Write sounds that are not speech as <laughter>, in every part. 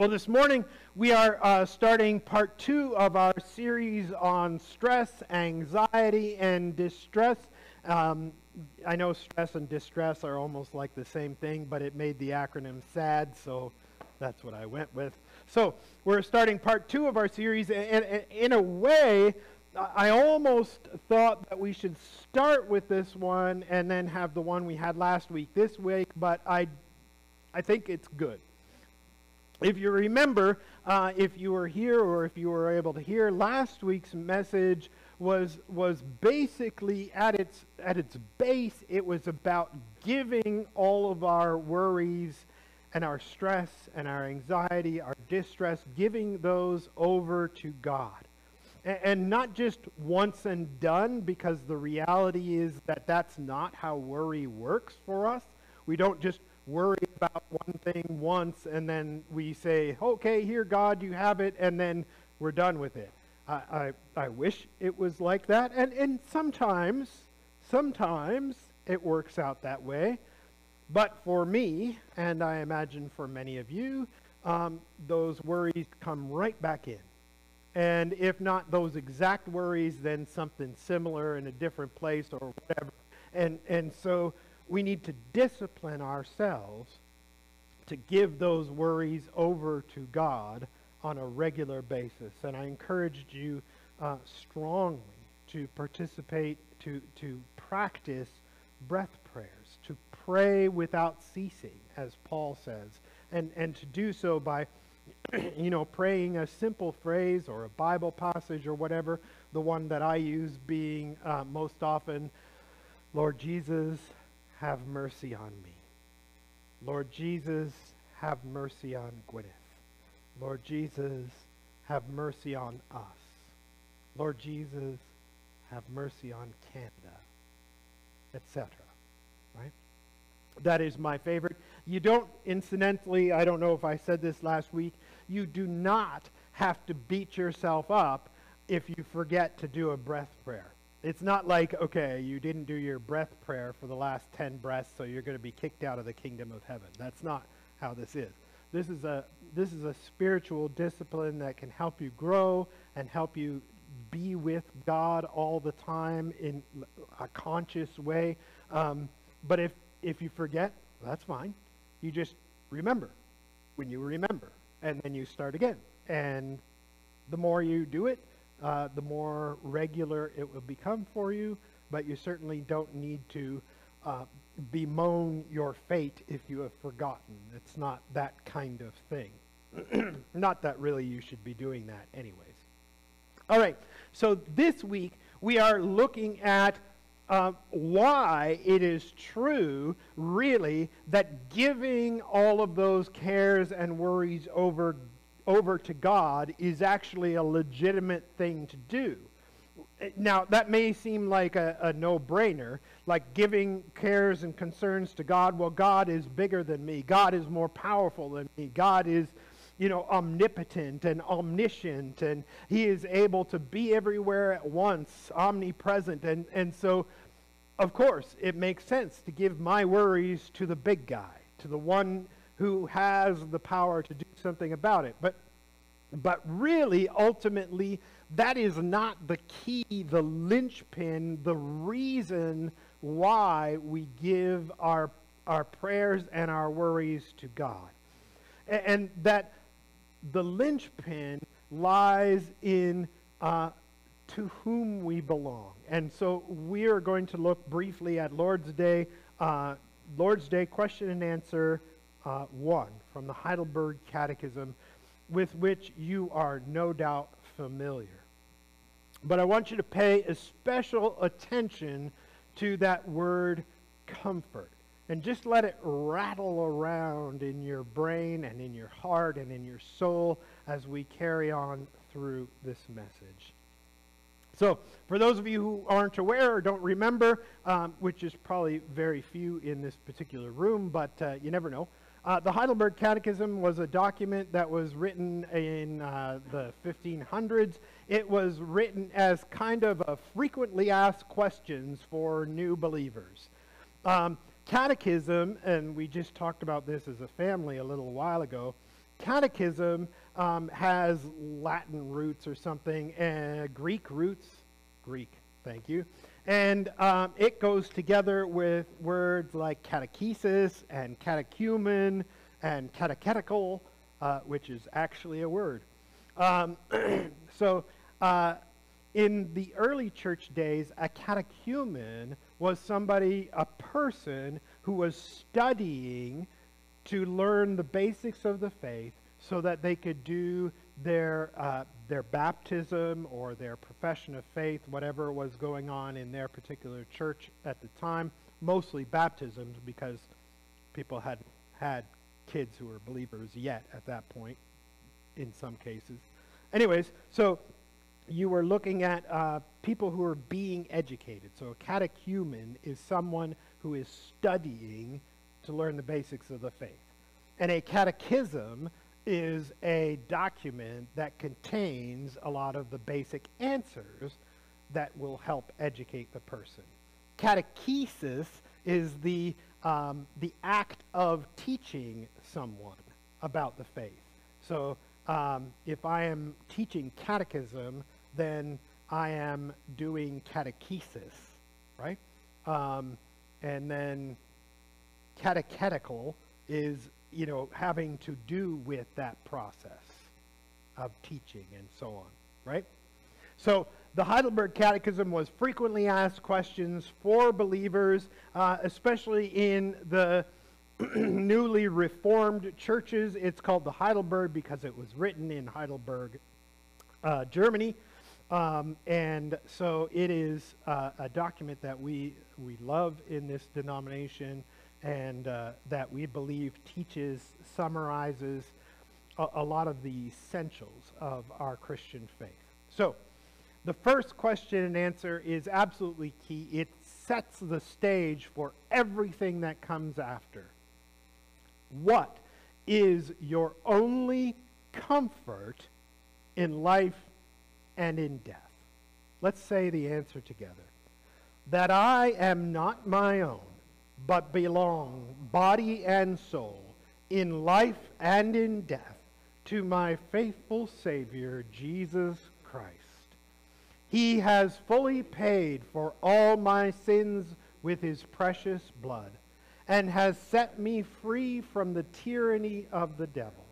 Well, this morning we are uh, starting part two of our series on stress, anxiety, and distress. Um, I know stress and distress are almost like the same thing, but it made the acronym SAD, so that's what I went with. So we're starting part two of our series, and, and in a way, I almost thought that we should start with this one and then have the one we had last week this week, but I, I think it's good. If you remember, uh, if you were here or if you were able to hear, last week's message was, was basically at its, at its base, it was about giving all of our worries and our stress and our anxiety, our distress, giving those over to God. And, and not just once and done, because the reality is that that's not how worry works for us. We don't just worry about one thing once and then we say, okay, here, God, you have it, and then we're done with it. I, I, I wish it was like that. And, and sometimes, sometimes it works out that way. But for me, and I imagine for many of you, um, those worries come right back in. And if not those exact worries, then something similar in a different place or whatever. And, and so we need to discipline ourselves to give those worries over to God on a regular basis. And I encouraged you uh, strongly to participate, to, to practice breath prayers, to pray without ceasing, as Paul says, and, and to do so by, <clears throat> you know, praying a simple phrase or a Bible passage or whatever, the one that I use being uh, most often, Lord Jesus, have mercy on me. Lord Jesus, have mercy on Gwyneth. Lord Jesus, have mercy on us. Lord Jesus, have mercy on Canada, etc. Right? That is my favorite. You don't, incidentally, I don't know if I said this last week, you do not have to beat yourself up if you forget to do a breath prayer. It's not like, okay, you didn't do your breath prayer for the last 10 breaths, so you're going to be kicked out of the kingdom of heaven. That's not how this is. This is a this is a spiritual discipline that can help you grow and help you be with God all the time in a conscious way. Um, but if if you forget, that's fine. You just remember when you remember, and then you start again. And the more you do it, uh, the more regular it will become for you, but you certainly don't need to uh, bemoan your fate if you have forgotten. It's not that kind of thing. <clears throat> not that really you should be doing that, anyways. All right, so this week we are looking at uh, why it is true, really, that giving all of those cares and worries over over to God is actually a legitimate thing to do. Now, that may seem like a, a no brainer, like giving cares and concerns to God. Well, God is bigger than me, God is more powerful than me, God is. You know, omnipotent and omniscient, and he is able to be everywhere at once, omnipresent. And, and so, of course, it makes sense to give my worries to the big guy, to the one who has the power to do something about it. But, but really, ultimately, that is not the key, the linchpin, the reason why we give our, our prayers and our worries to God. And, and that the linchpin lies in uh, to whom we belong. And so we are going to look briefly at Lord's Day, uh, Lord's Day question and answer uh, 1 from the Heidelberg Catechism, with which you are no doubt familiar. But I want you to pay especial attention to that word comfort. And just let it rattle around in your brain and in your heart and in your soul as we carry on through this message. So, for those of you who aren't aware or don't remember, um, which is probably very few in this particular room, but uh, you never know, uh, the Heidelberg Catechism was a document that was written in uh, the 1500s. It was written as kind of a frequently asked questions for new believers. Um, catechism, and we just talked about this as a family a little while ago, catechism um, has Latin roots or something, uh, Greek roots, Greek, thank you. And um, it goes together with words like catechesis and catechumen and catechetical, uh, which is actually a word. Um, <clears throat> so uh, in the early church days, a catechumen was somebody, a person who was studying to learn the basics of the faith so that they could do their, uh, their baptism or their profession of faith, whatever was going on in their particular church at the time, mostly baptisms because people had had kids who were believers yet at that point in some cases. Anyways, so you were looking at uh, people who are being educated. So a catechumen is someone who is studying to learn the basics of the faith. And a catechism is a document that contains a lot of the basic answers that will help educate the person. Catechesis is the, um, the act of teaching someone about the faith. So um, if I am teaching catechism, then I am doing catechesis, right? Um, and then catechetical is, you know, having to do with that process of teaching and so on, right? So the Heidelberg Catechism was frequently asked questions for believers, uh, especially in the <clears throat> newly reformed churches. It's called the Heidelberg because it was written in Heidelberg, uh, Germany. Um, and so it is uh, a document that we, we love in this denomination and uh, that we believe teaches, summarizes a, a, lot of the essentials of our Christian faith. So, the first question and answer is absolutely key. It sets the stage for everything that comes after. What is your only comfort in life and in death? Let's say the answer together. That I am not my own but belong, body and soul, in life and in death, to my faithful Savior, Jesus Christ. He has fully paid for all my sins with his precious blood, and has set me free from the tyranny of the devil.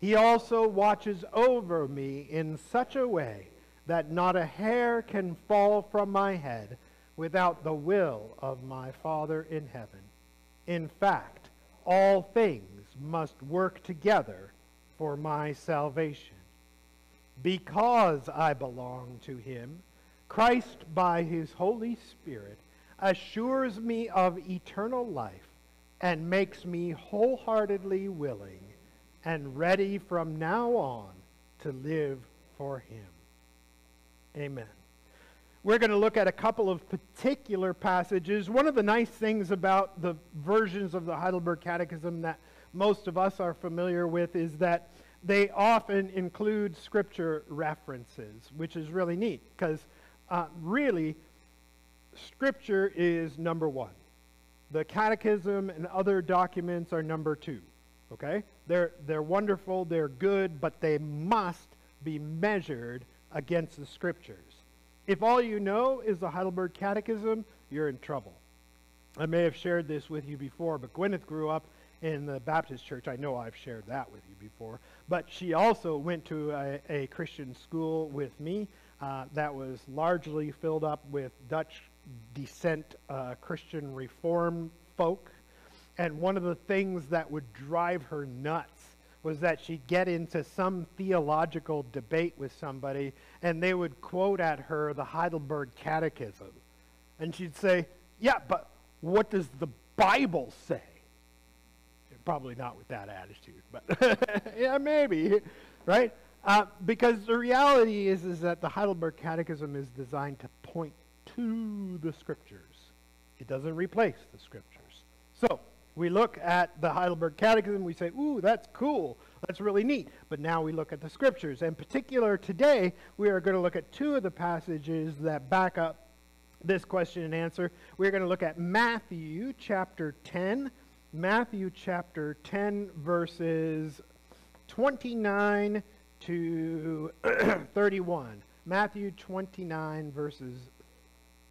He also watches over me in such a way that not a hair can fall from my head without the will of my Father in heaven. In fact, all things must work together for my salvation. Because I belong to him, Christ, by his Holy Spirit, assures me of eternal life and makes me wholeheartedly willing and ready from now on to live for him. Amen we're going to look at a couple of particular passages. One of the nice things about the versions of the Heidelberg Catechism that most of us are familiar with is that they often include scripture references, which is really neat because uh, really, scripture is number one. The catechism and other documents are number two. Okay? They're, they're wonderful, they're good, but they must be measured against the scriptures. If all you know is the Heidelberg Catechism, you're in trouble. I may have shared this with you before, but Gwyneth grew up in the Baptist church. I know I've shared that with you before. But she also went to a, a Christian school with me uh, that was largely filled up with Dutch descent uh, Christian reform folk. And one of the things that would drive her nuts was that she'd get into some theological debate with somebody and they would quote at her the Heidelberg Catechism. And she'd say, Yeah, but what does the Bible say? Probably not with that attitude, but <laughs> yeah, maybe, right? Uh, because the reality is, is that the Heidelberg Catechism is designed to point to the Scriptures. It doesn't replace the Scriptures. So, we look at the Heidelberg Catechism, we say, ooh, that's cool. That's really neat. But now we look at the scriptures. In particular, today, we are going to look at two of the passages that back up this question and answer. We're going to look at Matthew chapter 10. Matthew chapter 10, verses 29 to <clears throat> 31. Matthew 29 verses,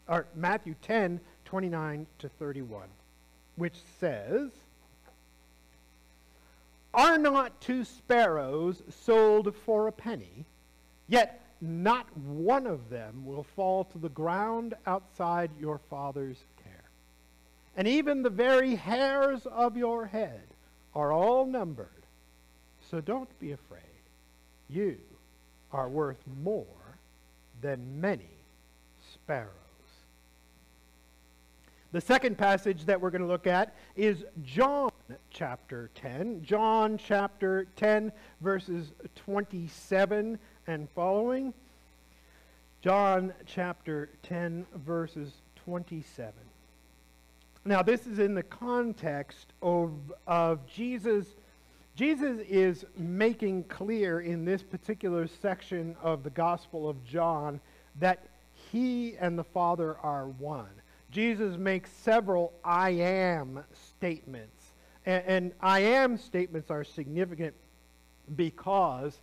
or Matthew 10, 29 to 31, which says, Are not two sparrows sold for a penny? Yet not one of them will fall to the ground outside your Father's care. And even the very hairs of your head are all numbered. So don't be afraid. You are worth more than many sparrows. The second passage that we're going to look at is John chapter 10. John chapter 10, verses 27 and following. John chapter 10, verses 27. Now, this is in the context of, of Jesus. Jesus is making clear in this particular section of the Gospel of John that he and the Father are one. Jesus makes several I am statements. And, and I am statements are significant because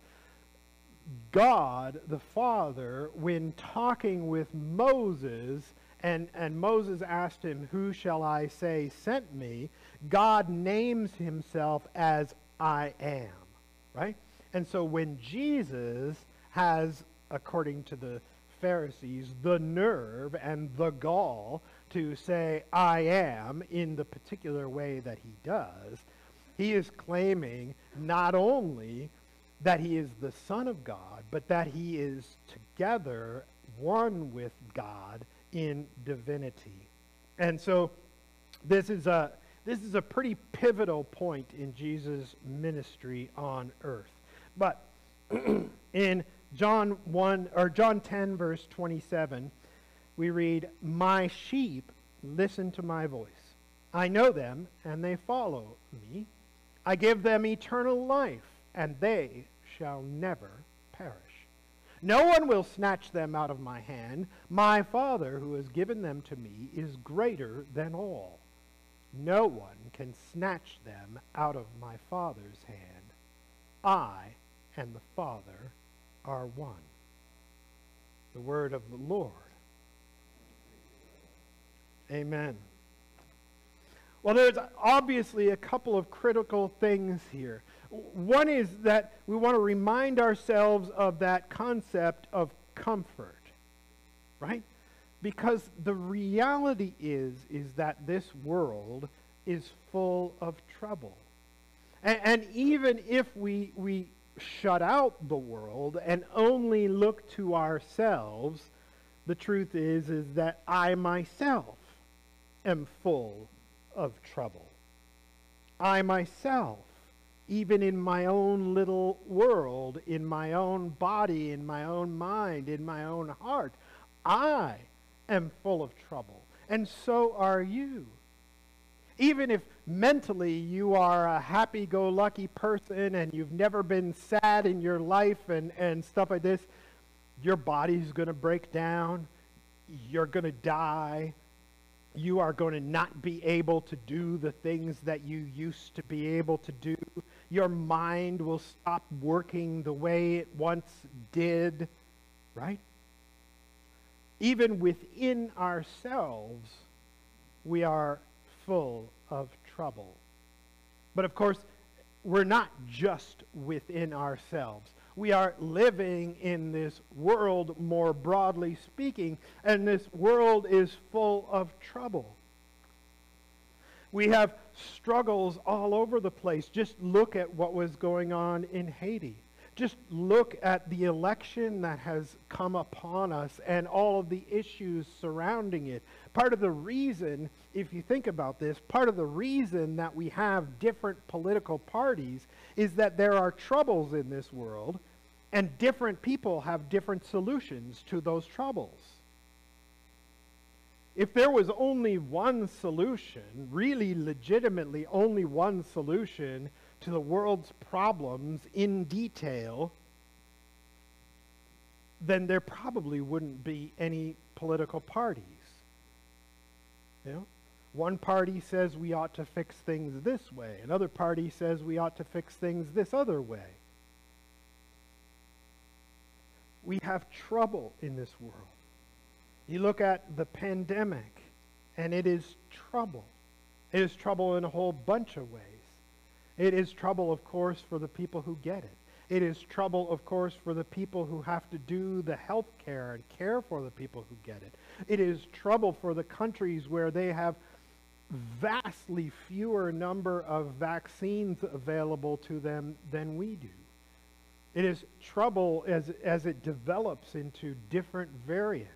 God the Father, when talking with Moses, and, and Moses asked him, Who shall I say sent me? God names himself as I am, right? And so when Jesus has, according to the Pharisees, the nerve and the gall to say, I am, in the particular way that he does, he is claiming not only that he is the Son of God, but that he is together one with God in divinity. And so this is a this is a pretty pivotal point in Jesus' ministry on earth. But <clears throat> in John 1 or John 10 verse 27, we read, "My sheep listen to my voice. I know them and they follow me. I give them eternal life, and they shall never perish. No one will snatch them out of my hand. My Father, who has given them to me, is greater than all. No one can snatch them out of my Father's hand. I and the Father are one. The word of the Lord. Amen. Well, there's obviously a couple of critical things here. One is that we want to remind ourselves of that concept of comfort, right? Because the reality is is that this world is full of trouble. And, and even if we we shut out the world and only look to ourselves, the truth is is that I myself am full of trouble. I myself even in my own little world, in my own body, in my own mind, in my own heart, I am full of trouble. And so are you. Even if mentally you are a happy go lucky person and you've never been sad in your life and, and stuff like this, your body's going to break down. You're going to die you are going to not be able to do the things that you used to be able to do. Your mind will stop working the way it once did, right? Even within ourselves, we are full of trouble. But of course, we're not just within ourselves we are living in this world, more broadly speaking, and this world is full of trouble. We have struggles all over the place. Just look at what was going on in Haiti. Just look at the election that has come upon us and all of the issues surrounding it. Part of the reason, if you think about this, part of the reason that we have different political parties is that there are troubles in this world, and different people have different solutions to those troubles. If there was only one solution, really legitimately only one solution to the world's problems in detail, then there probably wouldn't be any political parties. You know? One party says we ought to fix things this way. Another party says we ought to fix things this other way. we have trouble in this world. You look at the pandemic, and it is trouble. It is trouble in a whole bunch of ways. It is trouble, of course, for the people who get it. It is trouble, of course, for the people who have to do the health care and care for the people who get it. It is trouble for the countries where they have vastly fewer number of vaccines available to them than we do. It is trouble as, as it develops into different variants.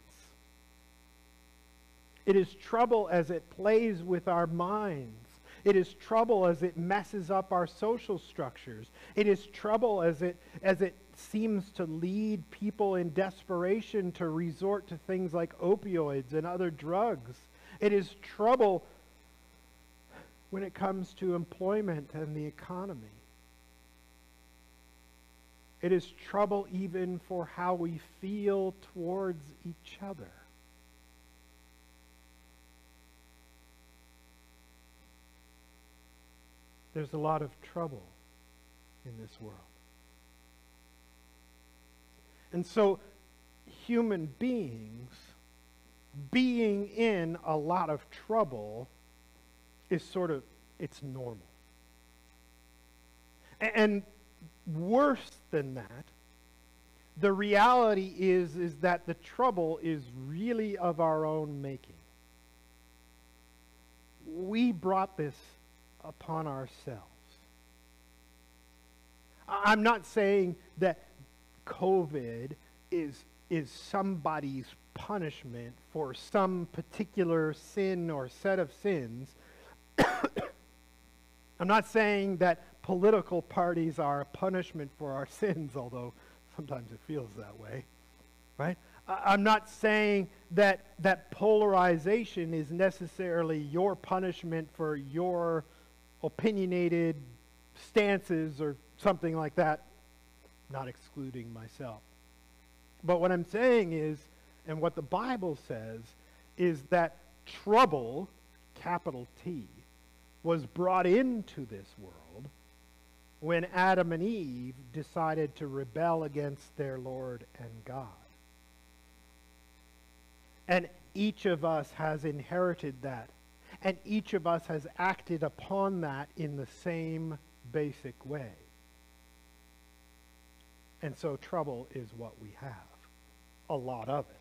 It is trouble as it plays with our minds. It is trouble as it messes up our social structures. It is trouble as it, as it seems to lead people in desperation to resort to things like opioids and other drugs. It is trouble when it comes to employment and the economy. It is trouble even for how we feel towards each other. There's a lot of trouble in this world. And so, human beings being in a lot of trouble is sort of, it's normal. And worse than that, the reality is, is that the trouble is really of our own making. We brought this upon ourselves. I'm not saying that COVID is, is somebody's punishment for some particular sin or set of sins. I'm not saying that political parties are a punishment for our <laughs> sins, although sometimes it feels that way, right? I'm not saying that, that polarization is necessarily your punishment for your opinionated stances or something like that, not excluding myself. But what I'm saying is, and what the Bible says, is that trouble, capital T, was brought into this world when Adam and Eve decided to rebel against their Lord and God. And each of us has inherited that and each of us has acted upon that in the same basic way. And so trouble is what we have, a lot of it.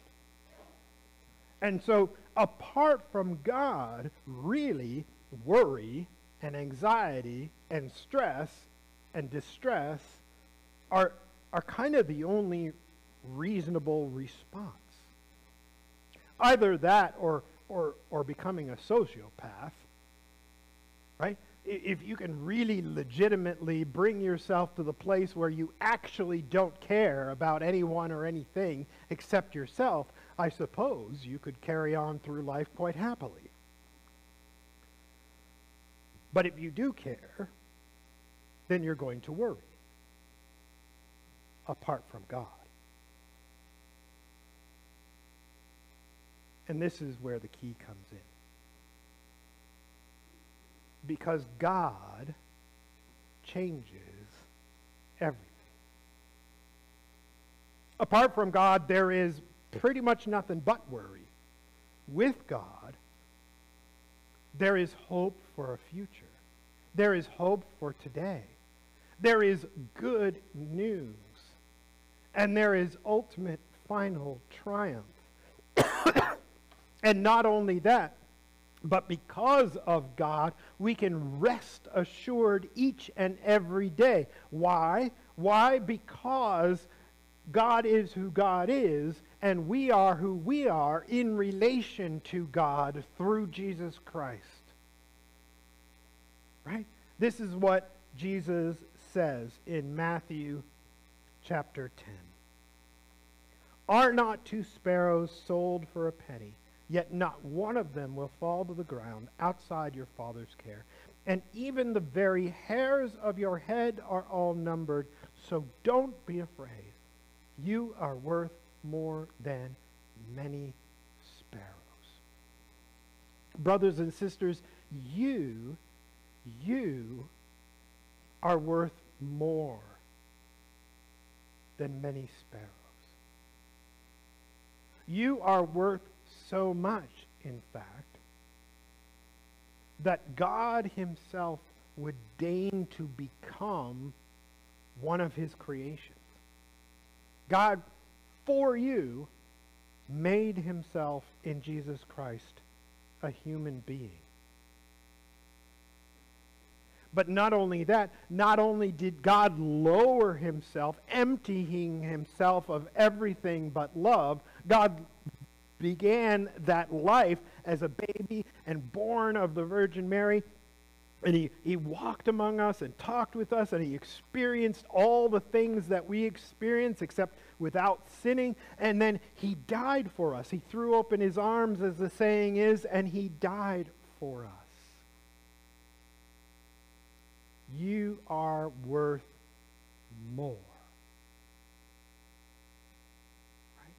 And so, apart from God, really, worry and anxiety and stress and distress are, are kind of the only reasonable response. Either that or or, or becoming a sociopath, right? If you can really legitimately bring yourself to the place where you actually don't care about anyone or anything except yourself, I suppose you could carry on through life quite happily. But if you do care, then you're going to worry apart from God. And this is where the key comes in. Because God changes everything. Apart from God, there is pretty much nothing but worry. With God, there is hope for a future. There is hope for today. There is good news. And there is ultimate final triumph. <coughs> And not only that, but because of God, we can rest assured each and every day. Why? Why? Because God is who God is, and we are who we are in relation to God through Jesus Christ. Right? This is what Jesus says in Matthew chapter 10. Are not two sparrows sold for a penny? Yet not one of them will fall to the ground outside your Father's care. And even the very hairs of your head are all numbered. So don't be afraid. You are worth more than many sparrows. Brothers and sisters, you, you are worth more than many sparrows. You are worth so much, in fact, that God Himself would deign to become one of His creations. God, for you, made Himself in Jesus Christ a human being. But not only that, not only did God lower himself, emptying himself of everything but love, God began that life as a baby and born of the Virgin Mary. And he, he walked among us and talked with us, and he experienced all the things that we experience, except without sinning. And then he died for us. He threw open his arms, as the saying is, and he died for us. You are worth more. Right?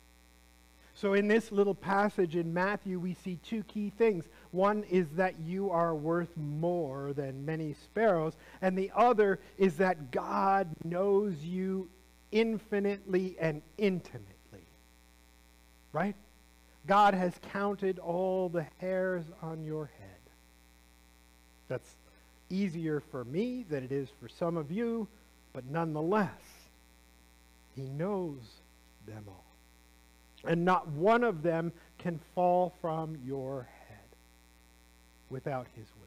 So, in this little passage in Matthew, we see two key things. One is that you are worth more than many sparrows, and the other is that God knows you infinitely and intimately. Right? God has counted all the hairs on your head. That's easier for me than it is for some of you, but nonetheless, He knows them all and not one of them can fall from your head without his will.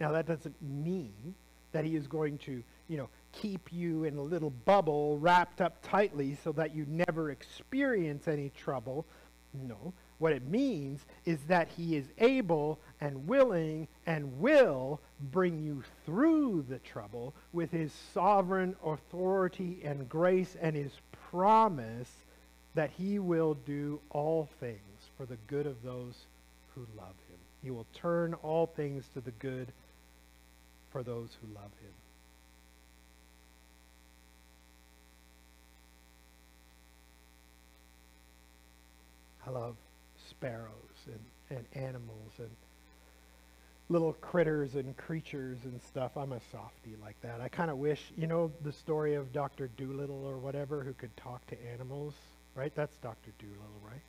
Now, that doesn't mean that he is going to, you know, keep you in a little bubble wrapped up tightly so that you never experience any trouble. No. What it means is that he is able and willing and will bring you through the trouble with his sovereign authority and grace and his promise that he will do all things for the good of those who love him. He will turn all things to the good for those who love him. I love sparrows and, and animals and little critters and creatures and stuff. I'm a softy like that. I kind of wish, you know, the story of Dr. Dolittle or whatever who could talk to animals, right? That's Dr. Dolittle, right?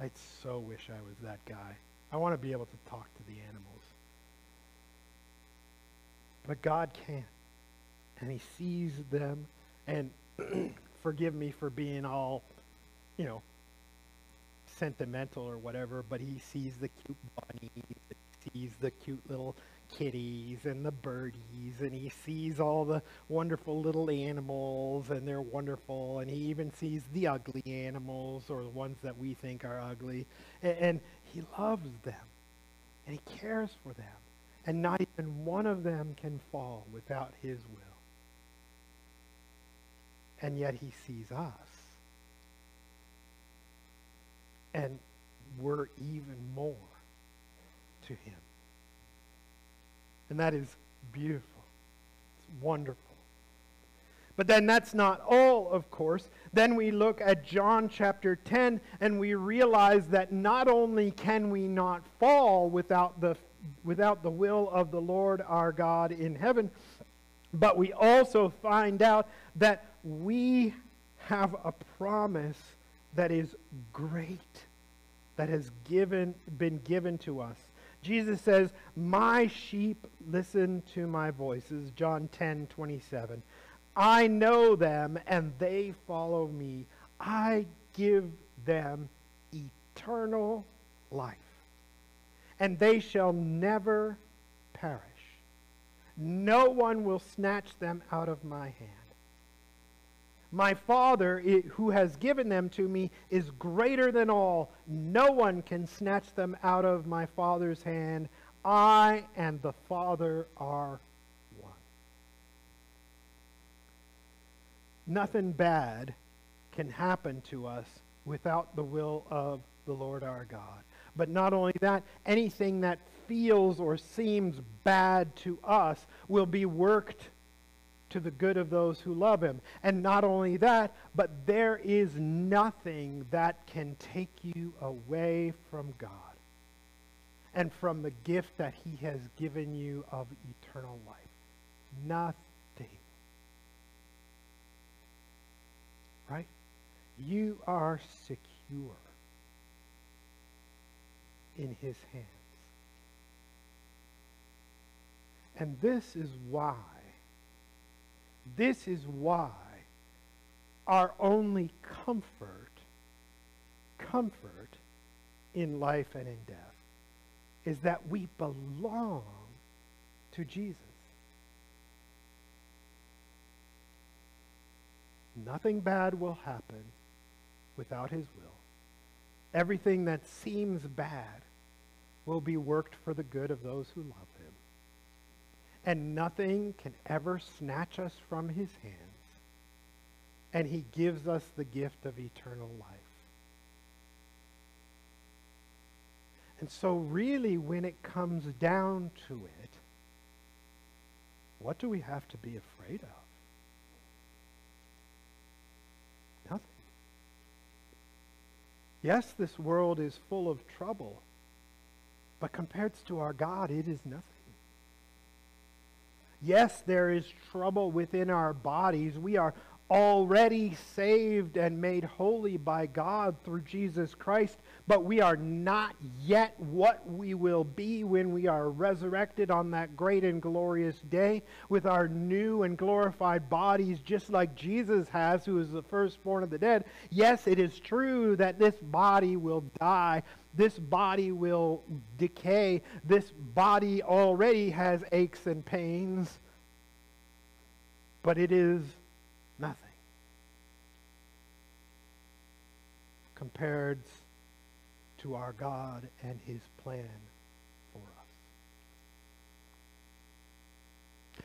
I so wish I was that guy. I want to be able to talk to the animals. But God can. And he sees them and <clears throat> forgive me for being all, you know, sentimental or whatever, but he sees the cute bunnies, sees the cute little kitties and the birdies, and he sees all the wonderful little animals, and they're wonderful, and he even sees the ugly animals or the ones that we think are ugly, and, and he loves them, and he cares for them, and not even one of them can fall without his will. And yet he sees us and we're even more to him. And that is beautiful. It's wonderful. But then that's not all, of course. Then we look at John chapter 10 and we realize that not only can we not fall without the, without the will of the Lord our God in heaven, but we also find out that we have a promise that is great, that has given, been given to us. Jesus says, My sheep listen to my voices. John 10 27. I know them and they follow me. I give them eternal life, and they shall never perish. No one will snatch them out of my hand. My Father, who has given them to me, is greater than all. No one can snatch them out of my Father's hand. I and the Father are one. Nothing bad can happen to us without the will of the Lord our God. But not only that, anything that feels or seems bad to us will be worked to the good of those who love him. And not only that, but there is nothing that can take you away from God and from the gift that he has given you of eternal life. Nothing. Right? You are secure in his hands. And this is why, this is why our only comfort, comfort in life and in death, is that we belong to Jesus. Nothing bad will happen without his will. Everything that seems bad will be worked for the good of those who love him. And nothing can ever snatch us from his hands. And he gives us the gift of eternal life. And so, really, when it comes down to it, what do we have to be afraid of? Nothing. Yes, this world is full of trouble, but compared to our God, it is nothing. Yes, there is trouble within our bodies. We are already saved and made holy by God through Jesus Christ, but we are not yet what we will be when we are resurrected on that great and glorious day with our new and glorified bodies, just like Jesus has, who is the firstborn of the dead. Yes, it is true that this body will die. This body will decay. This body already has aches and pains. But it is Nothing. Compared to our God and his plan for us.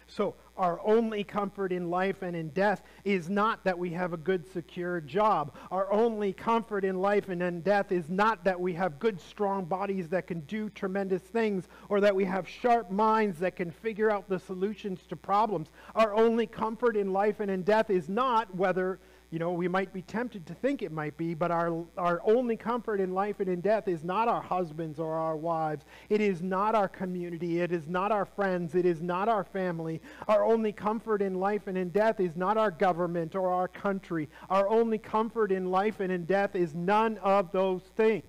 So, our only comfort in life and in death is not that we have a good, secure job. Our only comfort in life and in death is not that we have good, strong bodies that can do tremendous things or that we have sharp minds that can figure out the solutions to problems. Our only comfort in life and in death is not whether you know, we might be tempted to think it might be, but our, our only comfort in life and in death is not our husbands or our wives. It is not our community. It is not our friends. It is not our family. Our only comfort in life and in death is not our government or our country. Our only comfort in life and in death is none of those things.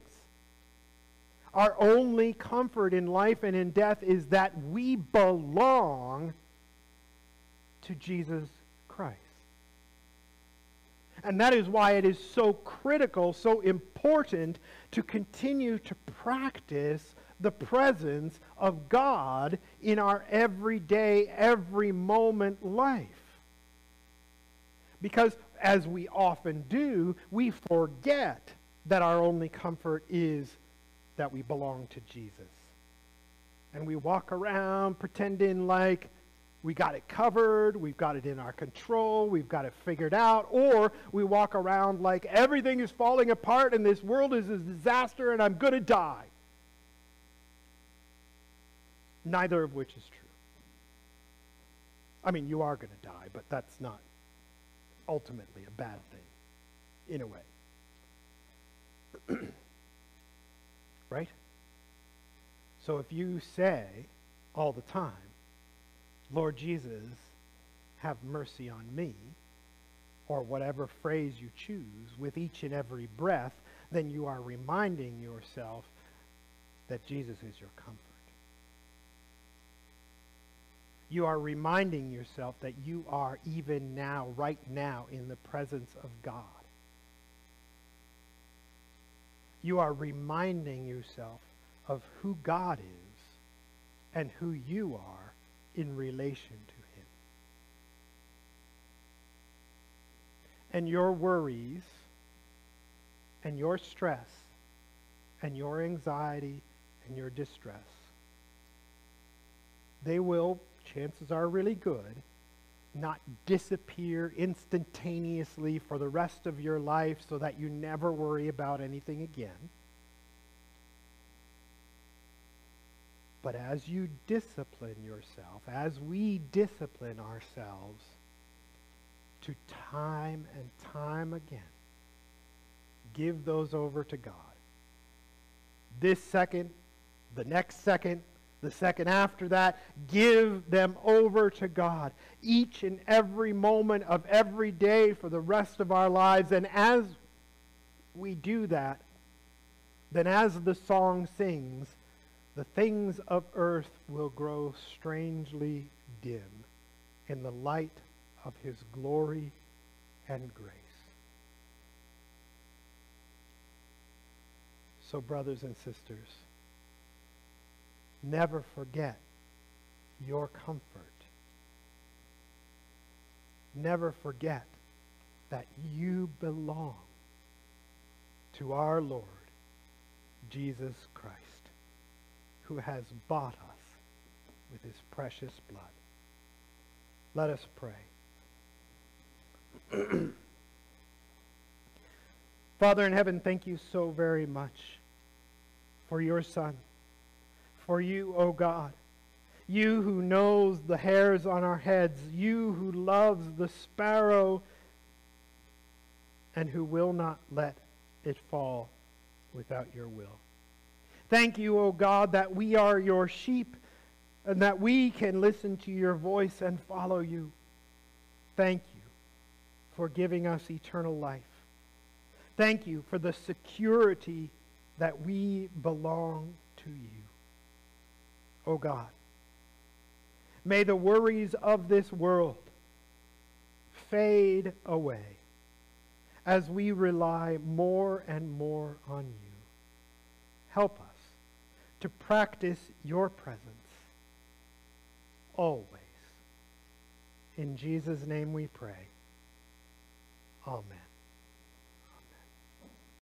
Our only comfort in life and in death is that we belong to Jesus. And that is why it is so critical, so important to continue to practice the presence of God in our everyday, every moment life. Because as we often do, we forget that our only comfort is that we belong to Jesus. And we walk around pretending like we got it covered, we've got it in our control, we've got it figured out, or we walk around like everything is falling apart and this world is a disaster and I'm going to die. Neither of which is true. I mean, you are going to die, but that's not ultimately a bad thing, in a way. <clears throat> right? So if you say all the time, Lord Jesus, have mercy on me, or whatever phrase you choose with each and every breath, then you are reminding yourself that Jesus is your comfort. You are reminding yourself that you are even now, right now, in the presence of God. You are reminding yourself of who God is and who you are in relation to Him. And your worries and your stress and your anxiety and your distress, they will, chances are really good, not disappear instantaneously for the rest of your life so that you never worry about anything again. But as you discipline yourself, as we discipline ourselves to time and time again, give those over to God. This second, the next second, the second after that, give them over to God each and every moment of every day for the rest of our lives. And as we do that, then as the song sings, the things of earth will grow strangely dim in the light of his glory and grace. So, brothers and sisters, never forget your comfort. Never forget that you belong to our Lord Jesus Christ, who has bought us with his precious blood. Let us pray. <clears throat> Father in heaven, thank you so very much for your Son, for you, O oh God, you who knows the hairs on our heads, you who loves the sparrow and who will not let it fall without your will. Thank you, O God, that we are your sheep and that we can listen to your voice and follow you. Thank you for giving us eternal life. Thank you for the security that we belong to you. O God, may the worries of this world fade away as we rely more and more on you. Help us to practice your presence always. In Jesus' name we pray. Amen.